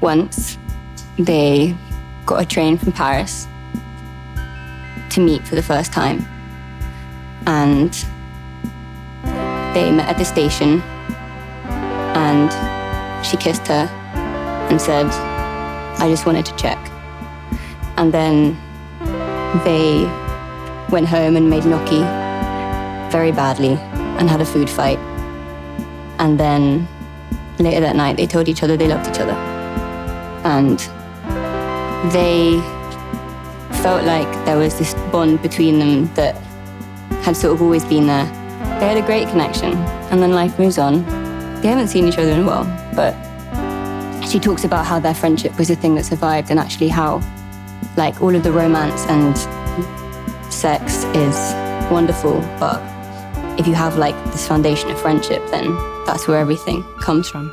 once they got a train from Paris to meet for the first time. And they met at the station and she kissed her and said, I just wanted to check. And then they went home and made gnocchi very badly and had a food fight. And then later that night, they told each other they loved each other. And they felt like there was this bond between them that had sort of always been there. They had a great connection, and then life moves on. They haven't seen each other in a while, but she talks about how their friendship was the thing that survived, and actually how, like, all of the romance and sex is wonderful, but if you have like this foundation of friendship, then that's where everything comes from.